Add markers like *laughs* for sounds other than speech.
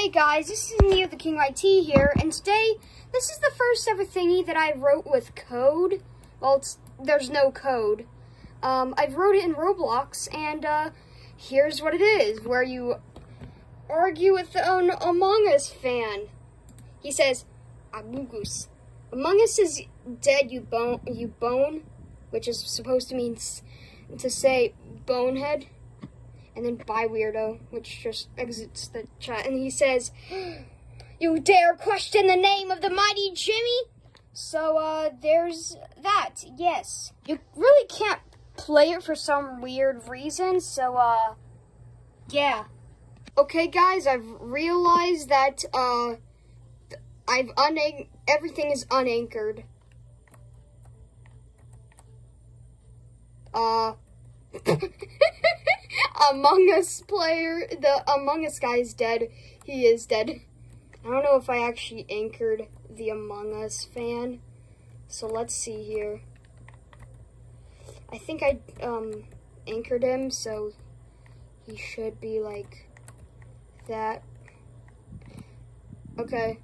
Hey guys, this is Neo the King IT here, and today, this is the first ever thingy that I wrote with code. Well, there's no code. Um, I wrote it in Roblox, and uh, here's what it is, where you argue with an Among Us fan. He says, Amogus. Among Us is dead, you bone, you bone, which is supposed to mean to say bonehead and then bye weirdo, which just exits the chat, and he says, *gasps* "You dare question the name of the mighty Jimmy?" So uh, there's that. Yes, you really can't play it for some weird reason. So uh, yeah. Okay, guys, I've realized that uh, I've unanchored. Everything is unanchored. Uh. *laughs* Among Us player, the Among Us guy is dead. He is dead. I don't know if I actually anchored the Among Us fan. So let's see here. I think I um anchored him, so he should be like that. Okay.